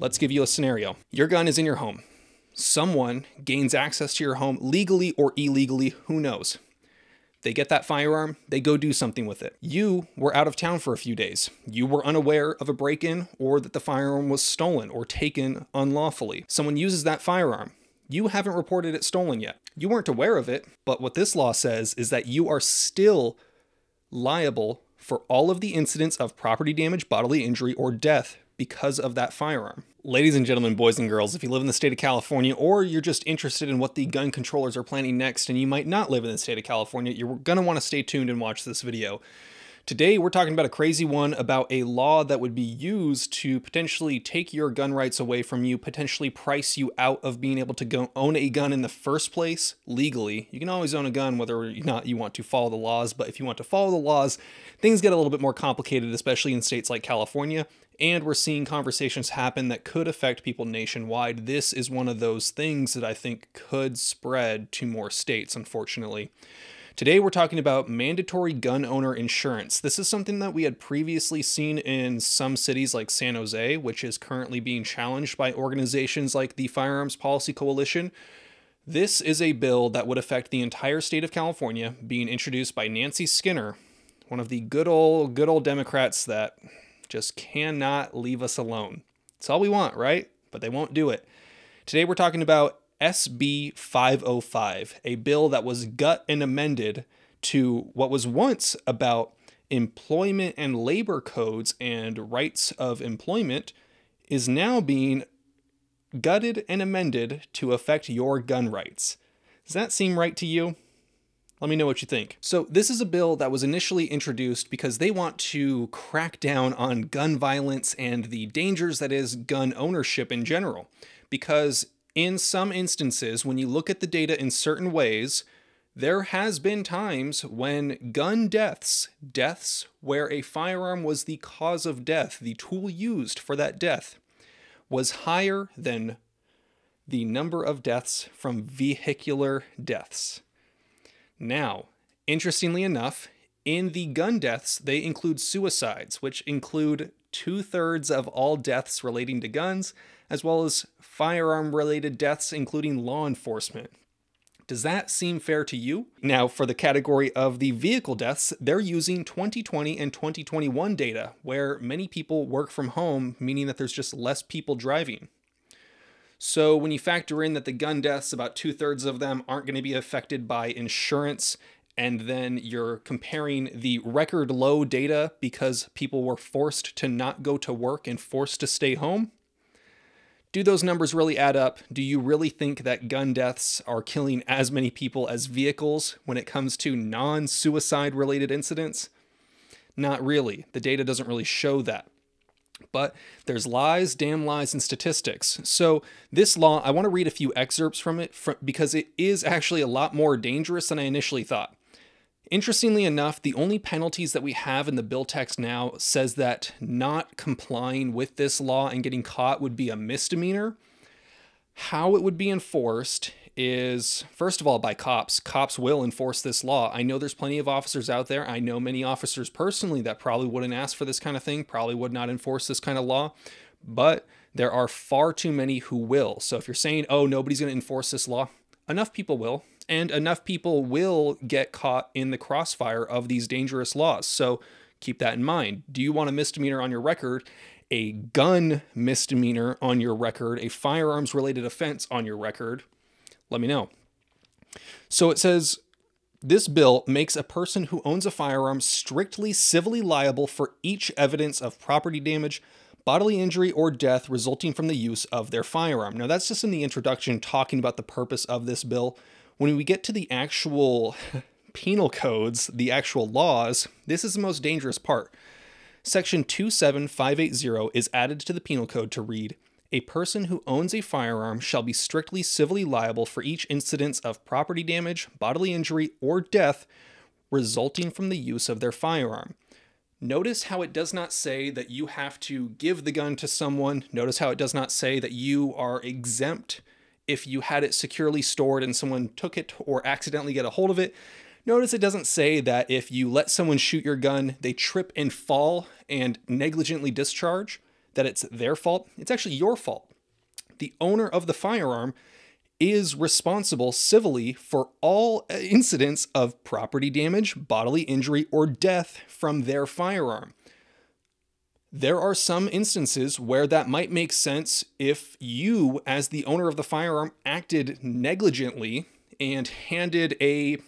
Let's give you a scenario. Your gun is in your home. Someone gains access to your home legally or illegally, who knows? They get that firearm, they go do something with it. You were out of town for a few days. You were unaware of a break in or that the firearm was stolen or taken unlawfully. Someone uses that firearm. You haven't reported it stolen yet. You weren't aware of it, but what this law says is that you are still liable for all of the incidents of property damage, bodily injury, or death because of that firearm. Ladies and gentlemen, boys and girls, if you live in the state of California or you're just interested in what the gun controllers are planning next and you might not live in the state of California, you're going to want to stay tuned and watch this video. Today, we're talking about a crazy one about a law that would be used to potentially take your gun rights away from you, potentially price you out of being able to go own a gun in the first place legally. You can always own a gun whether or not you want to follow the laws, but if you want to follow the laws, things get a little bit more complicated, especially in states like California. And we're seeing conversations happen that could affect people nationwide. This is one of those things that I think could spread to more states, unfortunately. Today, we're talking about mandatory gun owner insurance. This is something that we had previously seen in some cities like San Jose, which is currently being challenged by organizations like the Firearms Policy Coalition. This is a bill that would affect the entire state of California, being introduced by Nancy Skinner, one of the good old, good old Democrats that just cannot leave us alone. It's all we want, right? But they won't do it. Today, we're talking about SB 505, a bill that was gut and amended to what was once about employment and labor codes and rights of employment, is now being gutted and amended to affect your gun rights. Does that seem right to you? Let me know what you think. So, this is a bill that was initially introduced because they want to crack down on gun violence and the dangers that is gun ownership in general. Because in some instances, when you look at the data in certain ways, there has been times when gun deaths, deaths where a firearm was the cause of death, the tool used for that death, was higher than the number of deaths from vehicular deaths. Now, interestingly enough, in the gun deaths, they include suicides, which include two thirds of all deaths relating to guns, as well as firearm related deaths, including law enforcement. Does that seem fair to you? Now, for the category of the vehicle deaths, they're using 2020 and 2021 data, where many people work from home, meaning that there's just less people driving. So, when you factor in that the gun deaths, about two thirds of them aren't going to be affected by insurance, and then you're comparing the record low data because people were forced to not go to work and forced to stay home, do those numbers really add up? Do you really think that gun deaths are killing as many people as vehicles when it comes to non suicide related incidents? Not really. The data doesn't really show that. But there's lies, damn lies, and statistics. So, this law, I want to read a few excerpts from it because it is actually a lot more dangerous than I initially thought. Interestingly enough, the only penalties that we have in the bill text now says that not complying with this law and getting caught would be a misdemeanor. How it would be enforced is first of all by cops. Cops will enforce this law. I know there's plenty of officers out there. I know many officers personally that probably wouldn't ask for this kind of thing, probably would not enforce this kind of law, but there are far too many who will. So if you're saying, "Oh, nobody's going to enforce this law," enough people will and enough people will get caught in the crossfire of these dangerous laws. So keep that in mind. Do you want a misdemeanor on your record, a gun misdemeanor on your record, a firearms related offense on your record? Let me know. So it says this bill makes a person who owns a firearm strictly civilly liable for each evidence of property damage, bodily injury, or death resulting from the use of their firearm. Now, that's just in the introduction talking about the purpose of this bill. When we get to the actual penal codes, the actual laws, this is the most dangerous part. Section 27580 is added to the penal code to read A person who owns a firearm shall be strictly civilly liable for each incidence of property damage, bodily injury, or death resulting from the use of their firearm. Notice how it does not say that you have to give the gun to someone. Notice how it does not say that you are exempt if you had it securely stored and someone took it or accidentally get a hold of it. Notice it doesn't say that if you let someone shoot your gun, they trip and fall and negligently discharge, that it's their fault. It's actually your fault. The owner of the firearm is responsible civilly for all incidents of property damage, bodily injury, or death from their firearm. There are some instances where that might make sense if you, as the owner of the firearm, acted negligently and handed a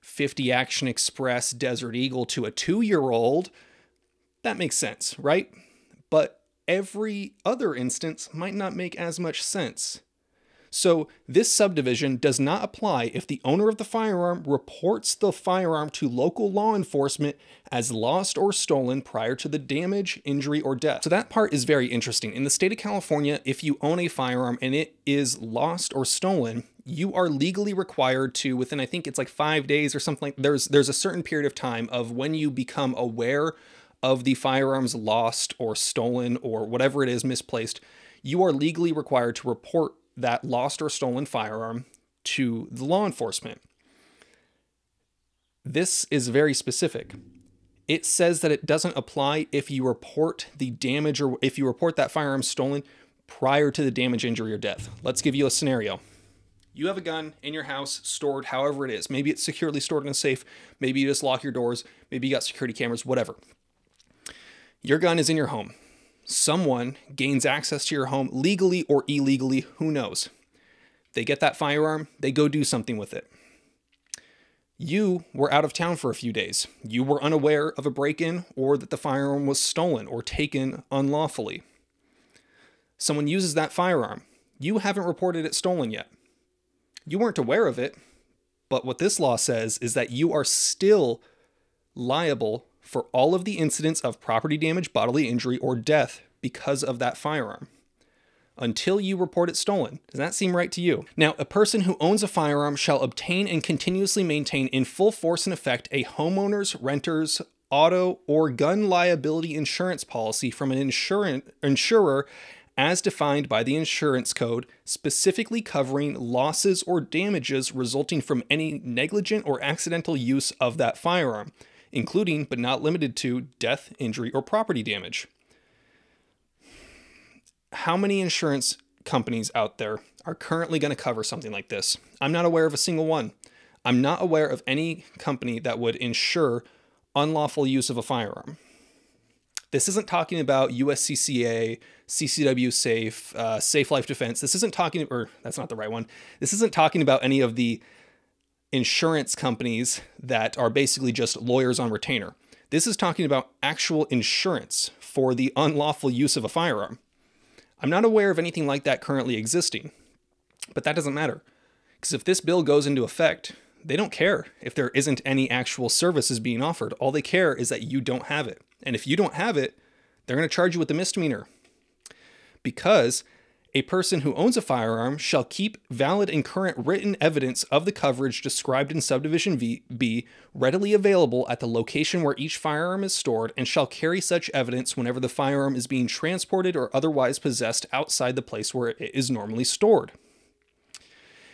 50 Action Express Desert Eagle to a two year old. That makes sense, right? But every other instance might not make as much sense. So, this subdivision does not apply if the owner of the firearm reports the firearm to local law enforcement as lost or stolen prior to the damage, injury, or death. So, that part is very interesting. In the state of California, if you own a firearm and it is lost or stolen, you are legally required to within I think it's like 5 days or something like there's there's a certain period of time of when you become aware of the firearms lost or stolen or whatever it is misplaced, you are legally required to report that lost or stolen firearm to the law enforcement. This is very specific. It says that it doesn't apply if you report the damage or if you report that firearm stolen prior to the damage, injury, or death. Let's give you a scenario. You have a gun in your house stored however it is. Maybe it's securely stored in a safe. Maybe you just lock your doors. Maybe you got security cameras, whatever. Your gun is in your home someone gains access to your home legally or illegally, who knows? They get that firearm, they go do something with it. You were out of town for a few days. You were unaware of a break in or that the firearm was stolen or taken unlawfully. Someone uses that firearm. You haven't reported it stolen yet. You weren't aware of it, but what this law says is that you are still liable for all of the incidents of property damage, bodily injury, or death because of that firearm until you report it stolen. Does that seem right to you? Now, a person who owns a firearm shall obtain and continuously maintain in full force and effect a homeowner's, renter's, auto, or gun liability insurance policy from an insurer as defined by the insurance code, specifically covering losses or damages resulting from any negligent or accidental use of that firearm including but not limited to death, injury, or property damage. How many insurance companies out there are currently going to cover something like this? I'm not aware of a single one. I'm not aware of any company that would insure unlawful use of a firearm. This isn't talking about USCCA, CCW Safe, uh, Safe Life Defense. This isn't talking, or that's not the right one. This isn't talking about any of the insurance companies that are basically just lawyers on retainer. This is talking about actual insurance for the unlawful use of a firearm. I'm not aware of anything like that currently existing, but that doesn't matter. Because if this bill goes into effect, they don't care if there isn't any actual services being offered. All they care is that you don't have it. And if you don't have it, they're going to charge you with a misdemeanor. Because a person who owns a firearm shall keep valid and current written evidence of the coverage described in Subdivision v, B readily available at the location where each firearm is stored and shall carry such evidence whenever the firearm is being transported or otherwise possessed outside the place where it is normally stored.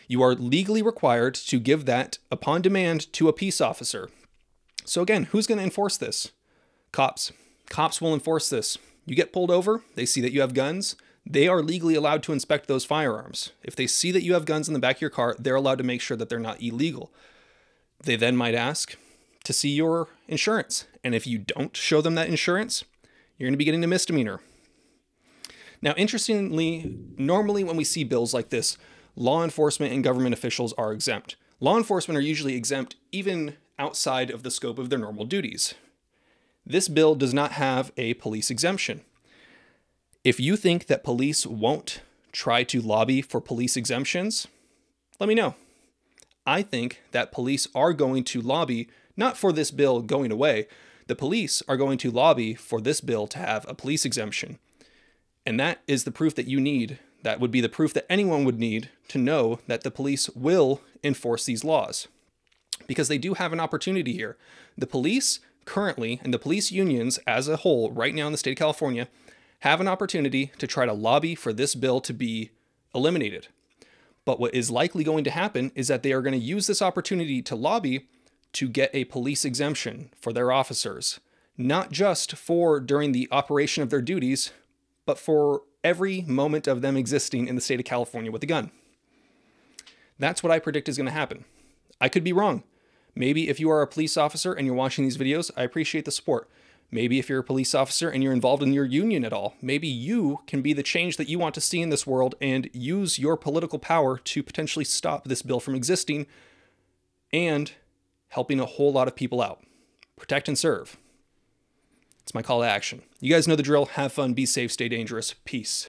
You are legally required to give that upon demand to a peace officer. So, again, who's going to enforce this? Cops. Cops will enforce this. You get pulled over, they see that you have guns, they are legally allowed to inspect those firearms. If they see that you have guns in the back of your car, they're allowed to make sure that they're not illegal. They then might ask to see your insurance. And if you don't show them that insurance, you're going to be getting a misdemeanor. Now, interestingly, normally when we see bills like this, law enforcement and government officials are exempt. Law enforcement are usually exempt even outside of the scope of their normal duties. This bill does not have a police exemption. If you think that police won't try to lobby for police exemptions, let me know. I think that police are going to lobby not for this bill going away, the police are going to lobby for this bill to have a police exemption. And that is the proof that you need. That would be the proof that anyone would need to know that the police will enforce these laws. Because they do have an opportunity here. The police currently, and the police unions as a whole, right now in the state of California, have an opportunity to try to lobby for this bill to be eliminated. But what is likely going to happen is that they are going to use this opportunity to lobby to get a police exemption for their officers, not just for during the operation of their duties, but for every moment of them existing in the state of California with a gun. That's what I predict is going to happen. I could be wrong. Maybe if you are a police officer and you're watching these videos, I appreciate the support. Maybe if you're a police officer and you're involved in your union at all, maybe you can be the change that you want to see in this world and use your political power to potentially stop this bill from existing and helping a whole lot of people out. Protect and serve. It's my call to action. You guys know the drill. Have fun, be safe, stay dangerous. Peace.